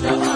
Bye.